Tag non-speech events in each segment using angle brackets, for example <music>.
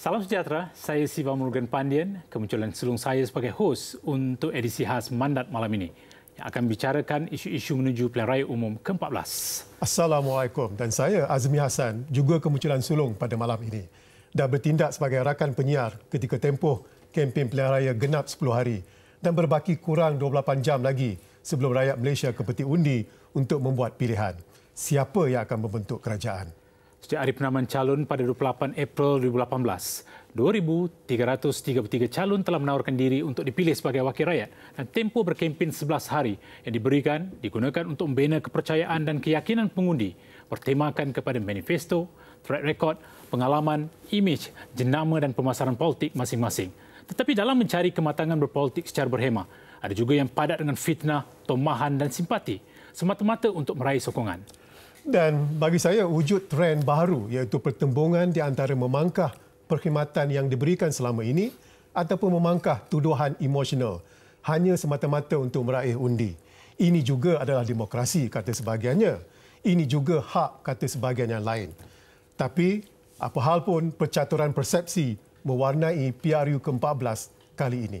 Salam sejahtera, saya Siva Murugan Pandian. Kemunculan sulung saya sebagai hos untuk edisi khas Mandat malam ini yang akan bicarakan isu-isu menuju pilihan raya umum ke-14. Assalamualaikum dan saya Azmi Hassan juga kemunculan sulung pada malam ini. Dah bertindak sebagai rakan penyiar ketika tempoh kempen pilihan raya genap 10 hari dan berbaki kurang 28 jam lagi sebelum rakyat Malaysia ke peti undi untuk membuat pilihan. Siapa yang akan membentuk kerajaan? Sejak hari penamaan calon pada 28 April 2018, 2,333 calon telah menawarkan diri untuk dipilih sebagai wakil rakyat dan tempoh berkempen 11 hari yang diberikan digunakan untuk membina kepercayaan dan keyakinan pengundi bertemakan kepada manifesto, track record, pengalaman, imej, jenama dan pemasaran politik masing-masing. Tetapi dalam mencari kematangan berpolitik secara berhemah, ada juga yang padat dengan fitnah, tomahan dan simpati semata-mata untuk meraih sokongan. Dan bagi saya wujud trend baru iaitu pertembungan di antara memangkah perkhidmatan yang diberikan selama ini ataupun memangkah tuduhan emosional hanya semata-mata untuk meraih undi. Ini juga adalah demokrasi kata sebahagiannya. Ini juga hak kata sebahagian yang lain. Tapi apa hal pun percaturan persepsi mewarnai PRU ke-14 kali ini.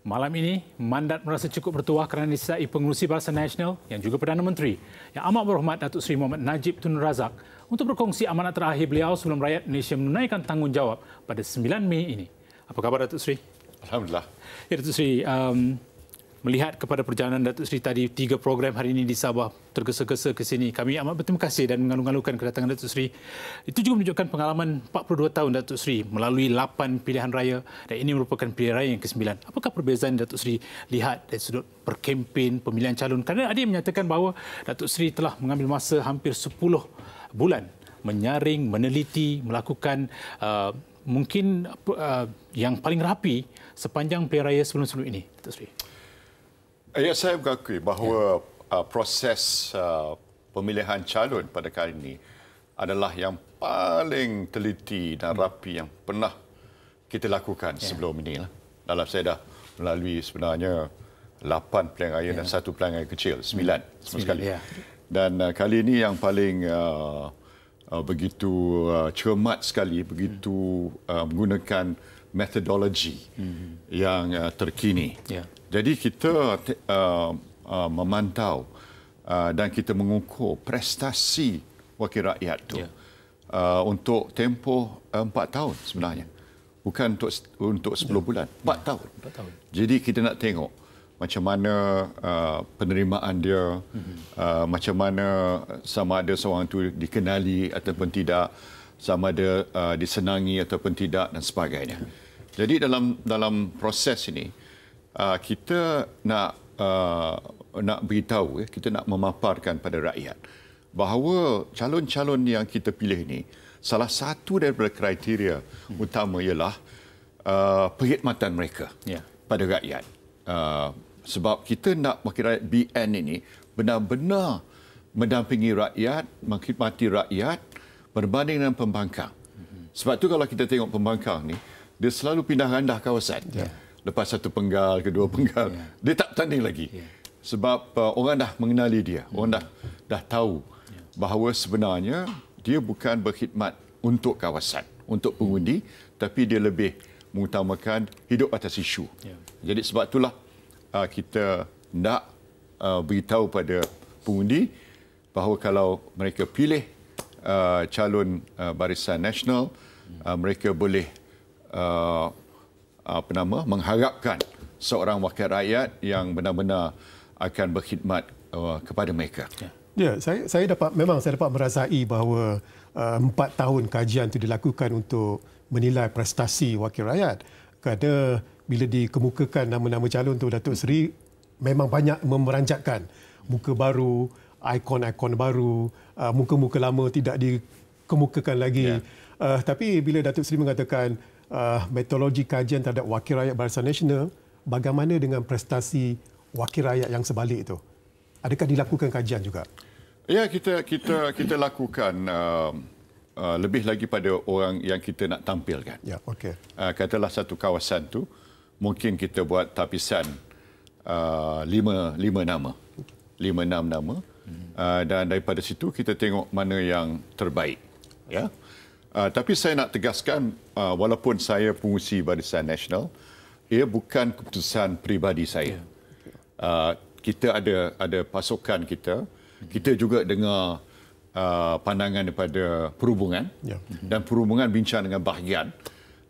Malam ini, mandat merasa cukup bertuah kerana disertai pengurusi Barisan Nasional yang juga Perdana Menteri yang amat berhormat Datuk Seri Muhammad Najib Tun Razak untuk berkongsi amanat terakhir beliau sebelum rakyat Malaysia menunaikan tanggungjawab pada 9 Mei ini. Apa khabar Datuk Seri? Alhamdulillah. Ya Datuk Seri, um, melihat kepada perjalanan Datuk Seri tadi tiga program hari ini di Sabah tergesa-gesa ke sini. Kami amat berterima kasih dan mengalu-alukan kedatangan Datuk Seri. Itu juga menunjukkan pengalaman 42 tahun Datuk Seri melalui 8 pilihan raya dan ini merupakan pilihan raya yang ke-9 apakah perbezaan Datuk Seri lihat dari sudut berkempen pemilihan calon? Kerana ada yang menyatakan bahawa Datuk Seri telah mengambil masa hampir 10 bulan menyaring meneliti melakukan uh, mungkin uh, yang paling rapi sepanjang pilihan raya sebelum-sebelum ini Datuk Seri Ya, saya mengakui bahawa ya. uh, proses uh, pemilihan calon pada kali ini adalah yang paling teliti dan hmm. rapi yang pernah kita lakukan ya. sebelum ini. Lah. Dalam saya dah melalui sebenarnya 8 pilihan raya ya. dan satu pilihan raya kecil, 9 hmm. sama sekali. Ya. Dan uh, kali ini yang paling uh, uh, begitu uh, cermat sekali, begitu uh, menggunakan metodologi hmm. yang uh, terkini. Ya. Jadi kita uh, uh, memantau uh, dan kita mengukur prestasi wakil rakyat itu yeah. uh, untuk tempoh uh, empat uh, tahun sebenarnya. Bukan untuk untuk 10 yeah. bulan, empat yeah. tahun. tahun. Jadi kita nak tengok macam mana uh, penerimaan dia, mm-hmm. uh, macam mana sama ada seorang itu dikenali ataupun tidak, sama ada uh, disenangi ataupun tidak dan sebagainya. Jadi dalam dalam proses ini, uh, kita nak uh, nak beritahu ya kita nak memaparkan pada rakyat bahawa calon-calon yang kita pilih ini salah satu daripada kriteria hmm. utama ialah uh, perkhidmatan mereka yeah. pada rakyat uh, sebab kita nak wakil rakyat BN ini benar-benar mendampingi rakyat mengkhidmati rakyat berbanding dengan pembangkang hmm. sebab tu kalau kita tengok pembangkang ni dia selalu pindah randah kawasan yeah lepas satu penggal, kedua penggal, yeah. dia tak tanding lagi. Yeah. Sebab uh, orang dah mengenali dia, mm. orang dah dah tahu yeah. bahawa sebenarnya dia bukan berkhidmat untuk kawasan, untuk pengundi, mm. tapi dia lebih mengutamakan hidup atas isu. Yeah. Jadi sebab itulah uh, kita nak uh, beritahu pada pengundi bahawa kalau mereka pilih uh, calon uh, barisan nasional, uh, mereka boleh uh, apa nama mengharapkan seorang wakil rakyat yang benar-benar akan berkhidmat uh, kepada mereka. Ya, ya saya saya dapat memang saya dapat merasai bahawa uh, empat tahun kajian itu dilakukan untuk menilai prestasi wakil rakyat. Kerana bila dikemukakan nama-nama calon tu Datuk Seri memang banyak memeranjatkan muka baru, ikon-ikon baru, uh, muka-muka lama tidak dikemukakan lagi. Ya. Uh, tapi bila Datuk Seri mengatakan uh, metodologi kajian terhadap wakil rakyat Barisan Nasional, bagaimana dengan prestasi wakil rakyat yang sebalik itu? Adakah dilakukan kajian juga? Ya, kita kita kita lakukan uh, uh, lebih lagi pada orang yang kita nak tampilkan. Ya, okey. Uh, katalah satu kawasan tu mungkin kita buat tapisan uh, lima lima nama, lima enam nama, uh, dan daripada situ kita tengok mana yang terbaik. Ya. Uh, tapi saya nak tegaskan, uh, walaupun saya pengusi Barisan Nasional, ia bukan keputusan peribadi saya. Uh, kita ada ada pasukan kita. Kita juga dengar uh, pandangan daripada perhubungan. Ya. Dan perhubungan bincang dengan bahagian.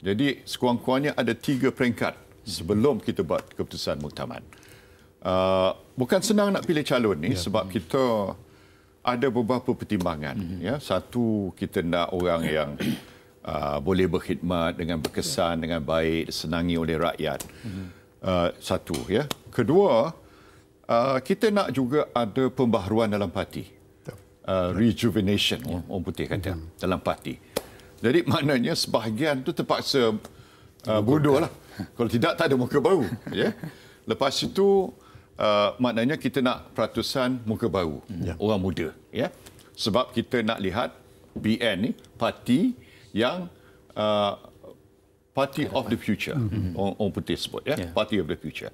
Jadi sekurang-kurangnya ada tiga peringkat sebelum kita buat keputusan muktamad. Uh, bukan senang nak pilih calon ni sebab kita ada beberapa pertimbangan. Ya, satu kita nak orang yang <coughs> uh, boleh berkhidmat dengan berkesan dengan baik, disenangi oleh rakyat. Uh, satu ya. Kedua, uh, kita nak juga ada pembaharuan dalam parti. Uh, rejuvenation orang, orang putih kata dalam parti. Jadi maknanya sebahagian tu terpaksa uh, bodoh lah. Kalau tidak tak ada muka baru, ya. <laughs> Lepas itu uh, maknanya kita nak peratusan muka baru, Ya. orang muda, ya. Sebab kita nak lihat BN ni parti yang uh, party of the future. Orang, orang putih sebut ya, Ya. party of the future.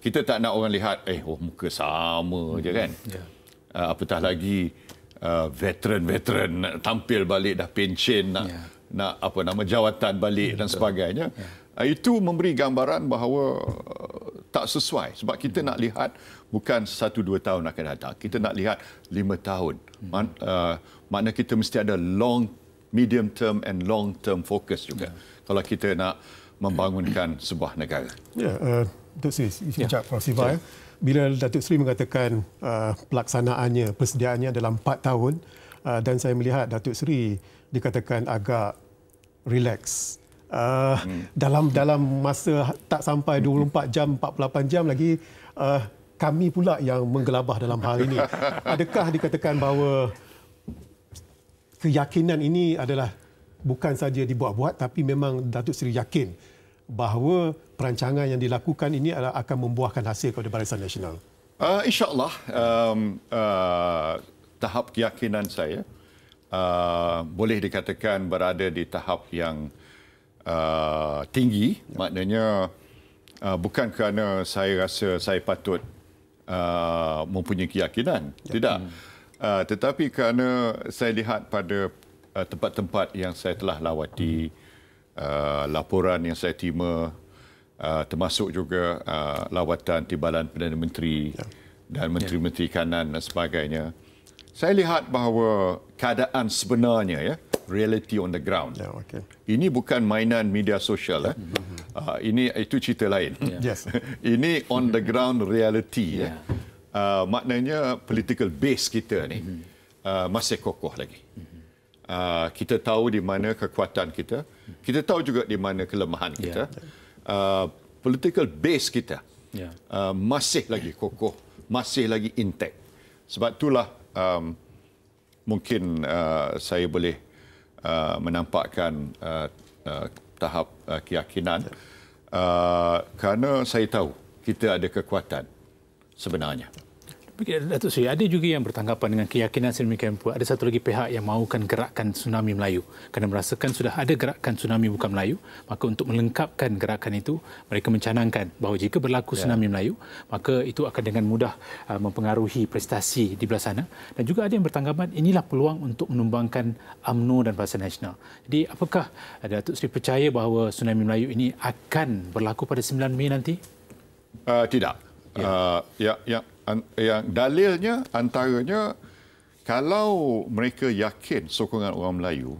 Kita tak nak orang lihat eh oh muka sama je kan. Ya. Uh, apatah lagi uh, veteran-veteran nak tampil balik dah pension nak Ya. nak apa nama jawatan balik dan sebagainya. Uh, itu memberi gambaran bahawa uh, tak sesuai sebab kita nak lihat bukan satu dua tahun akan datang. Kita nak lihat lima tahun. Man, uh, makna kita mesti ada long medium term and long term focus juga. Kalau kita nak membangunkan sebuah negara. Ya, uh, Datuk Sri, sekejap Prof. Siva. Ya. Bila Datuk Sri mengatakan uh, pelaksanaannya, persediaannya dalam 4 tahun uh, dan saya melihat Datuk Sri dikatakan agak relax. Uh, hmm. dalam dalam masa tak sampai 24 jam 48 jam lagi uh, kami pula yang menggelabah dalam hal ini <laughs> adakah dikatakan bahawa keyakinan ini adalah bukan saja dibuat-buat tapi memang Datuk Seri yakin bahawa perancangan yang dilakukan ini adalah akan membuahkan hasil kepada Barisan Nasional. Uh, InsyaAllah um, uh, tahap keyakinan saya uh, boleh dikatakan berada di tahap yang uh, tinggi. Maknanya uh, bukan kerana saya rasa saya patut uh, mempunyai keyakinan. Tidak. Uh, tetapi kerana saya lihat pada uh, tempat-tempat yang saya telah lawati, uh, laporan yang saya terima, uh, termasuk juga uh, lawatan Timbalan Perdana Menteri dan Menteri-Menteri Kanan dan sebagainya. Saya lihat bahawa keadaan sebenarnya ya, reality on the ground. Ya, okey. Ini bukan mainan media sosial eh. Uh, ini itu cerita lain. Yes. <laughs> ini on the ground reality Ya. ya. Uh, maknanya political base kita ni uh, masih kokoh lagi. Uh, kita tahu di mana kekuatan kita, kita tahu juga di mana kelemahan kita. Uh, political base kita Ya. uh, masih lagi kokoh, masih lagi intact. Sebab itulah um, mungkin uh, saya boleh uh, menampakkan uh, uh, tahap uh, keyakinan uh, kerana saya tahu kita ada kekuatan sebenarnya. Datuk Seri, ada juga yang bertanggapan dengan keyakinan sedemikian rupa. Ada satu lagi pihak yang mahukan gerakan tsunami Melayu. Kerana merasakan sudah ada gerakan tsunami bukan Melayu, maka untuk melengkapkan gerakan itu, mereka mencanangkan bahawa jika berlaku tsunami Melayu, maka itu akan dengan mudah uh, mempengaruhi prestasi di belah sana. Dan juga ada yang bertanggapan inilah peluang untuk menumbangkan UMNO dan Barisan Nasional. Jadi apakah uh, Datuk Seri percaya bahawa tsunami Melayu ini akan berlaku pada 9 Mei nanti? Uh, tidak. Ya. Uh, yang, yang, an- yang dalilnya antaranya kalau mereka yakin sokongan orang Melayu,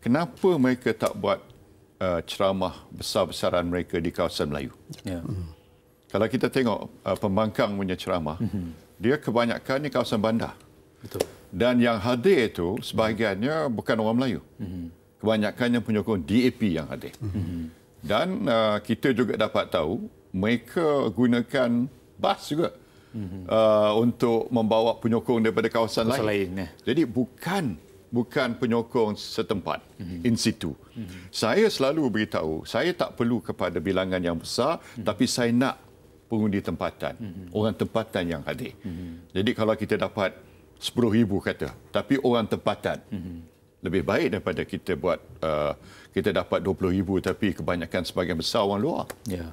kenapa mereka tak buat uh, ceramah besar-besaran mereka di kawasan Melayu? Ya. Kalau kita tengok uh, pembangkang punya ceramah, dia kebanyakan di kawasan bandar. Betul. Dan yang hadir itu sebahagiannya bukan orang Melayu. Kebanyakannya penyokong DAP yang hadir. Dan uh, kita juga dapat tahu mereka gunakan bas juga uh, untuk membawa penyokong daripada kawasan, Kawasan lain. lain, ya. Jadi bukan bukan penyokong setempat in situ. Saya selalu beritahu, saya tak perlu kepada bilangan yang besar tapi saya nak pengundi tempatan, orang tempatan yang hadir. Jadi kalau kita dapat 10,000 kata, tapi orang tempatan lebih baik daripada kita buat uh, kita dapat 20,000 tapi kebanyakan sebagian besar orang luar. Ya.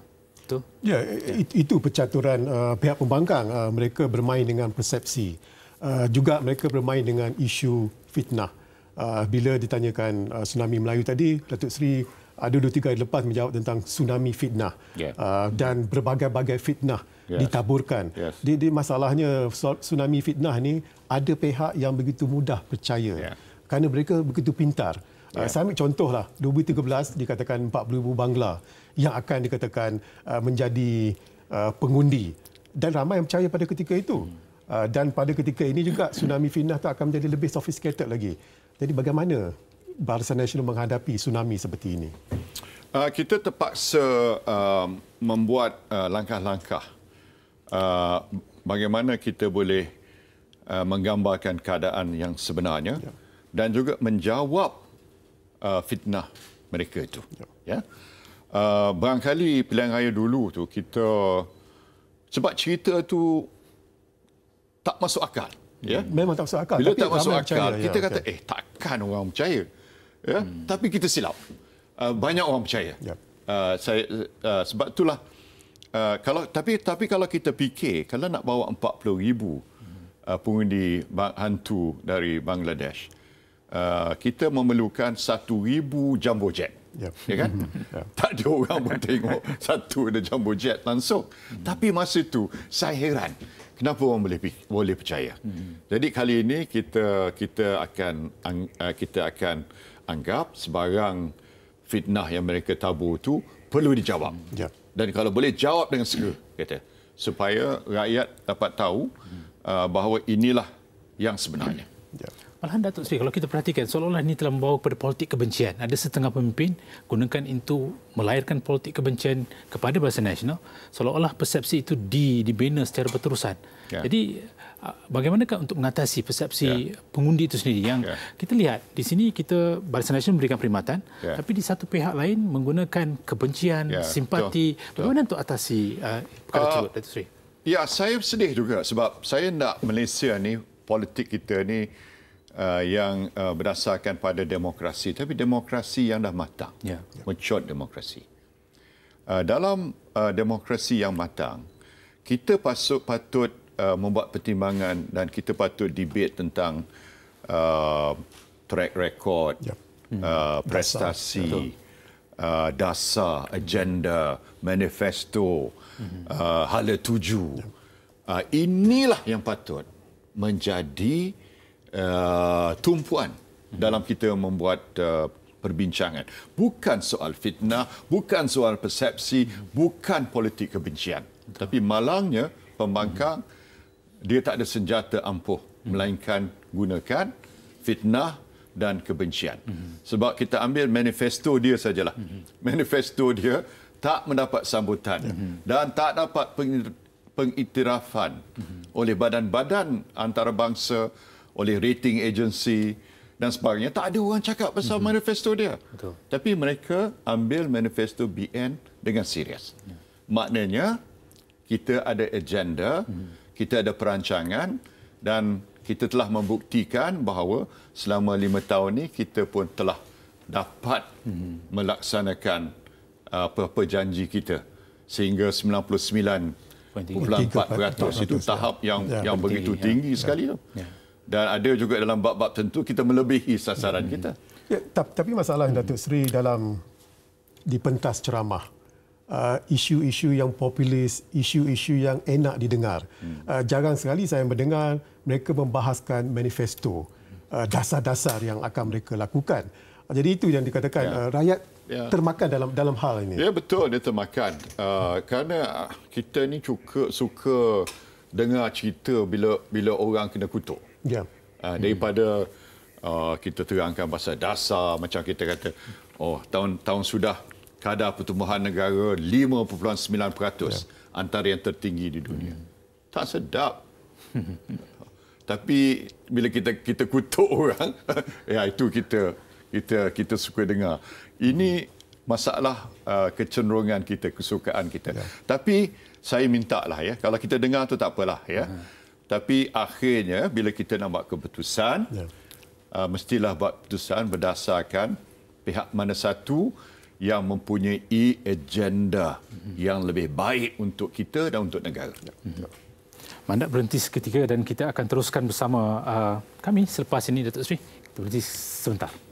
Betul. Ya, it- itu pencaturan uh, pihak pembangkang. Uh, mereka bermain dengan persepsi. Uh, juga mereka bermain dengan isu fitnah. uh, bila ditanyakan uh, tsunami Melayu tadi, Datuk Seri ada dua tiga hari lepas menjawab tentang tsunami fitnah Yeah. uh, dan berbagai-bagai fitnah Yes. ditaburkan. Yes. Di, di masalahnya tsunami fitnah ni ada pihak yang begitu mudah percaya Yeah. kerana mereka begitu pintar. Yeah. Uh, saya ambil contohlah 2013 dikatakan 40,000 Bangla yang akan dikatakan uh, menjadi uh, pengundi dan ramai yang percaya pada ketika itu. Uh, dan pada ketika ini juga tsunami fitnah tu akan menjadi lebih sophisticated lagi. Jadi bagaimana Barisan Nasional menghadapi tsunami seperti ini? Uh, kita terpaksa uh, membuat uh, langkah-langkah uh, bagaimana kita boleh uh, menggambarkan keadaan yang sebenarnya ya. dan juga menjawab uh, fitnah mereka itu. Ya. ya? Uh, barangkali pilihan raya dulu tu kita sebab cerita tu tak masuk akal. Ya. Memang tak masuk akal. Bila tapi tak masuk akal, percaya. kita Ya, kata okey. eh takkan orang percaya. Ya, hmm. tapi kita silap. Uh, banyak orang percaya. Ya. Uh, saya uh, sebab itulah uh, kalau tapi tapi kalau kita fikir kalau nak bawa 40,000 uh, pengundi hantu dari Bangladesh uh, kita memerlukan 1,000 jumbo jet. Ya. Ya kan? <laughs> Ya. Tak ada orang pun tengok <laughs> satu ada jumbo jet langsung. Tapi masa itu saya heran kenapa orang boleh boleh percaya. Jadi kali ini kita kita akan uh, kita akan anggap sebarang fitnah yang mereka tabur itu perlu dijawab. Ya. Dan kalau boleh jawab dengan segera kata supaya rakyat dapat tahu uh, bahawa inilah yang sebenarnya. Ya. Malahan Datuk Seri, kalau kita perhatikan, seolah-olah ini telah membawa kepada politik kebencian. Ada setengah pemimpin gunakan itu melahirkan politik kebencian kepada Barisan Nasional, seolah-olah persepsi itu di, dibina secara berterusan. Ya. Jadi, ah, bagaimanakah untuk mengatasi persepsi Ya. pengundi itu sendiri? Yang Ya. kita lihat, di sini kita Barisan Nasional memberikan perkhidmatan, Ya. tapi di satu pihak lain menggunakan kebencian, Ya, simpati. betul, betul. Bagaimana untuk atasi uh, perkara Ah, tersebut, Datuk Seri? Ya, saya sedih juga sebab saya nak Malaysia ni politik kita ni uh, yang uh, berdasarkan pada demokrasi tapi demokrasi yang dah matang. Ya. Mature demokrasi. Uh, dalam uh, demokrasi yang matang, kita patut patut uh, membuat pertimbangan dan kita patut debate tentang uh, track record, Ya. uh, prestasi, uh, dasar, agenda, manifesto, uh, hala tuju. Uh, inilah yang patut menjadi uh, tumpuan dalam kita membuat uh, perbincangan. Bukan soal fitnah, bukan soal persepsi, bukan politik kebencian. Tapi malangnya pembangkang dia tak ada senjata ampuh melainkan gunakan fitnah dan kebencian. Sebab kita ambil manifesto dia sajalah. Manifesto dia tak mendapat sambutan dan tak dapat peng- pengiktirafan oleh badan-badan antarabangsa, oleh rating agency dan sebagainya. Tak ada orang cakap pasal manifesto dia. Betul. Tapi mereka ambil manifesto BN dengan serius. Maknanya kita ada agenda, kita ada perancangan dan kita telah membuktikan bahawa selama lima tahun ini kita pun telah dapat melaksanakan uh, apa-apa janji kita sehingga 99.4% itu tahap yang Ya, yang tinggi, begitu ya. tinggi sekali tu. Dan ada juga dalam bab-bab tentu kita melebihi sasaran kita. Ya, tap- tapi masalah Datuk Seri dalam di pentas ceramah uh, isu-isu yang populis, isu-isu yang enak didengar. Uh, jarang sekali saya mendengar mereka membahaskan manifesto, uh, dasar-dasar yang akan mereka lakukan. Uh, jadi itu yang dikatakan Ya. uh, rakyat Ya. termakan dalam dalam hal ini. Ya betul dia termakan. Uh, kerana kita ni suka suka dengar cerita bila bila orang kena kutuk. Ya. Uh, daripada uh, kita terangkan pasal dasar macam kita kata oh tahun tahun sudah kadar pertumbuhan negara 5.9% antara yang tertinggi di dunia. Tak sedap. <laughs> Tapi bila kita kita kutuk orang, <laughs> ya itu kita kita kita suka dengar. Ini masalah uh, kecenderungan kita, kesukaan kita. Ya. Tapi saya minta lah ya, kalau kita dengar tu tak apalah ya. Tapi akhirnya bila kita nak buat keputusan, Ya. uh, mestilah buat keputusan berdasarkan pihak mana satu yang mempunyai agenda yang lebih baik untuk kita dan untuk negara. Mandat berhenti seketika dan kita akan teruskan bersama uh, kami selepas ini Datuk Seri. Kita kasih sebentar.